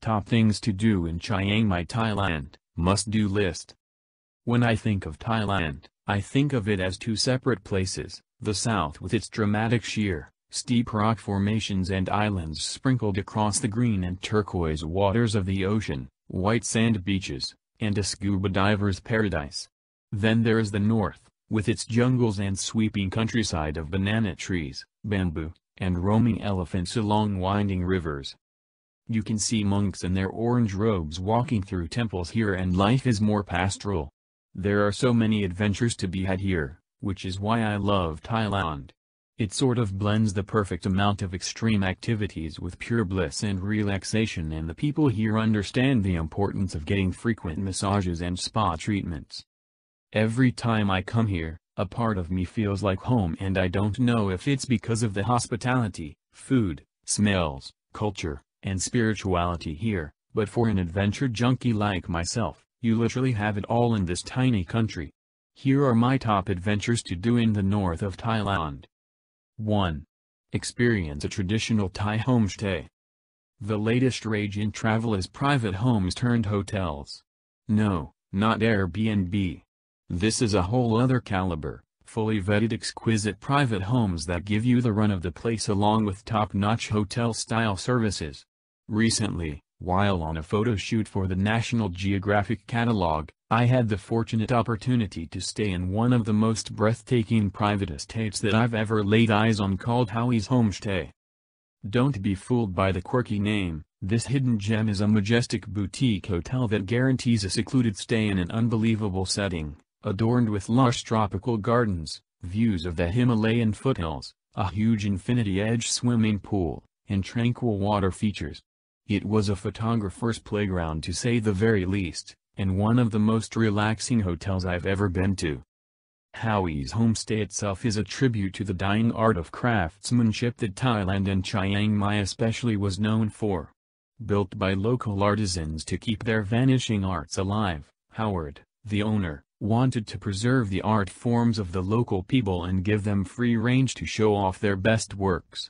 top things to do in Chiang Mai Thailand, must-do list. When I think of Thailand, I think of it as two separate places, the south with its dramatic sheer, steep rock formations and islands sprinkled across the green and turquoise waters of the ocean, white sand beaches, and a scuba diver's paradise. Then there is the north, with its jungles and sweeping countryside of banana trees, bamboo, and roaming elephants along winding rivers. You can see monks in their orange robes walking through temples here and life is more pastoral. There are so many adventures to be had here, which is why I love Thailand. It sort of blends the perfect amount of extreme activities with pure bliss and relaxation and the people here understand the importance of getting frequent massages and spa treatments. Every time I come here, a part of me feels like home and I don't know if it's because of the hospitality, food, smells, culture, and spirituality here, but for an adventure junkie like myself, you literally have it all in this tiny country. Here are my top adventures to do in the north of Thailand. 1. Experience a traditional Thai homestay. The latest rage in travel is private homes turned hotels. No, not Airbnb. This is a whole other caliber, fully vetted exquisite private homes that give you the run of the place along with top-notch hotel-style services. Recently, while on a photo shoot for the National Geographic catalog, I had the fortunate opportunity to stay in one of the most breathtaking private estates that I've ever laid eyes on called Howie's Homestay. Don't be fooled by the quirky name, this hidden gem is a majestic boutique hotel that guarantees a secluded stay in an unbelievable setting, adorned with lush tropical gardens, views of the Himalayan foothills, a huge infinity-edge swimming pool, and tranquil water features. It was a photographer's playground to say the very least and one of the most relaxing hotels I've ever been to. Howie's homestay itself is a tribute to the dying art of craftsmanship that Thailand and Chiang Mai especially was known for. Built by local artisans to keep their vanishing arts alive, Howard, the owner, wanted to preserve the art forms of the local people and give them free range to show off their best works.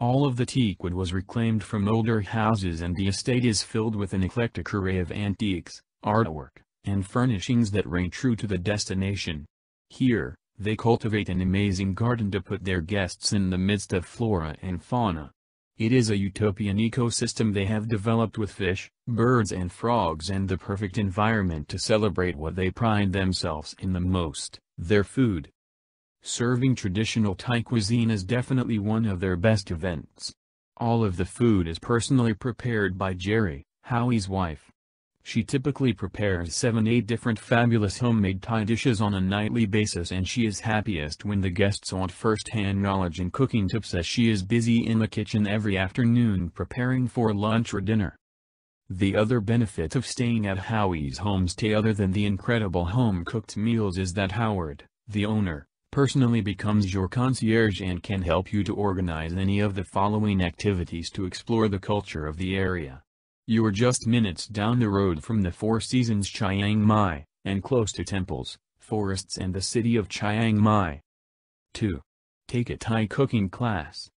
All of the teakwood was reclaimed from older houses and the estate is filled with an eclectic array of antiques, artwork, and furnishings that ring true to the destination. Here, they cultivate an amazing garden to put their guests in the midst of flora and fauna. It is a utopian ecosystem they have developed with fish, birds and frogs and the perfect environment to celebrate what they pride themselves in the most, their food. Serving traditional Thai cuisine is definitely one of their best events. All of the food is personally prepared by Jerry, Howie's wife. She typically prepares 7-8 different fabulous homemade Thai dishes on a nightly basis and she is happiest when the guests want first-hand knowledge and cooking tips as she is busy in the kitchen every afternoon preparing for lunch or dinner. The other benefit of staying at Howie's homestay other than the incredible home-cooked meals is that Howard, the owner, personally becomes your concierge and can help you to organize any of the following activities to explore the culture of the area. You are just minutes down the road from the Four Seasons Chiang Mai, and close to temples, forests and the city of Chiang Mai. 2. Take a Thai cooking class.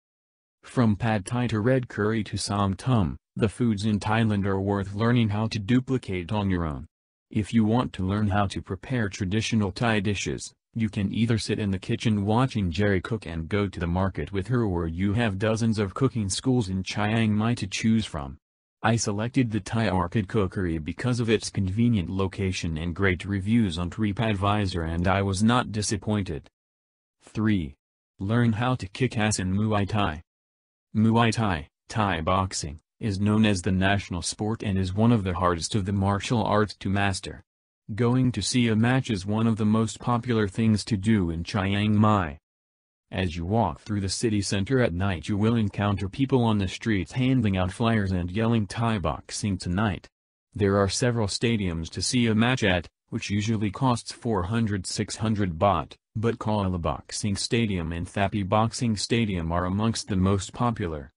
From pad thai to red curry to som tum, the foods in Thailand are worth learning how to duplicate on your own. If you want to learn how to prepare traditional Thai dishes, you can either sit in the kitchen watching Jerry cook and go to the market with her or you have dozens of cooking schools in Chiang Mai to choose from. I selected the Thai Orchid Cookery because of its convenient location and great reviews on TripAdvisor and I was not disappointed. 3. Learn how to kick ass in Muay Thai. Muay Thai, Thai boxing, is known as the national sport and is one of the hardest of the martial arts to master. Going to see a match is one of the most popular things to do in Chiang Mai. As you walk through the city center at night you will encounter people on the streets handing out flyers and yelling Thai boxing tonight. There are several stadiums to see a match at, which usually costs 400-600 baht, but Kawila Boxing Stadium and Thapae Boxing Stadium are amongst the most popular.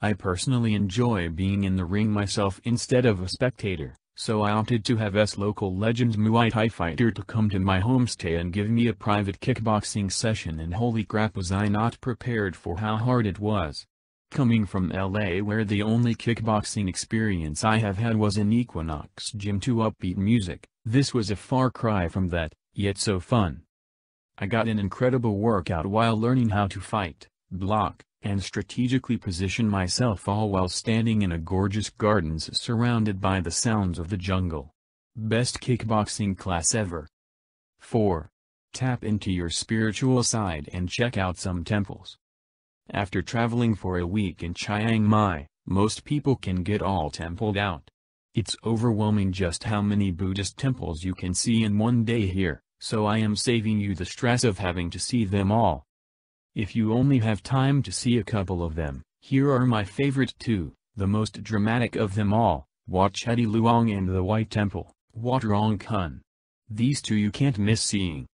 I personally enjoy being in the ring myself instead of a spectator so I opted to have S local legend Muay Thai fighter to come to my homestay and give me a private kickboxing session and holy crap was I not prepared for how hard it was. Coming from LA where the only kickboxing experience I have had was in Equinox Gym to upbeat music, this was a far cry from that, yet so fun. I got an incredible workout while learning how to fight, block, and strategically position myself all while standing in a gorgeous gardens surrounded by the sounds of the jungle. Best kickboxing class ever. 4. Tap into your spiritual side and check out some temples. After traveling for a week in Chiang Mai, most people can get all templed out. It's overwhelming just how many Buddhist temples you can see in one day here, so I am saving you the stress of having to see them all. If you only have time to see a couple of them, here are my favorite two, the most dramatic of them all, Wat Chedi Luang and the White Temple, Wat Rong Khun. These two you can't miss seeing.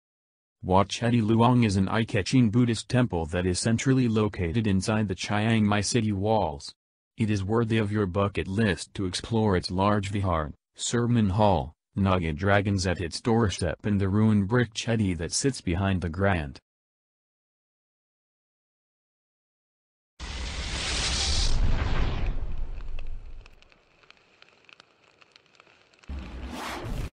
Wat Chedi Luang is an eye-catching Buddhist temple that is centrally located inside the Chiang Mai city walls. It is worthy of your bucket list to explore its large vihar, sermon hall, Naga dragons at its doorstep and the ruined brick chedi that sits behind the grand,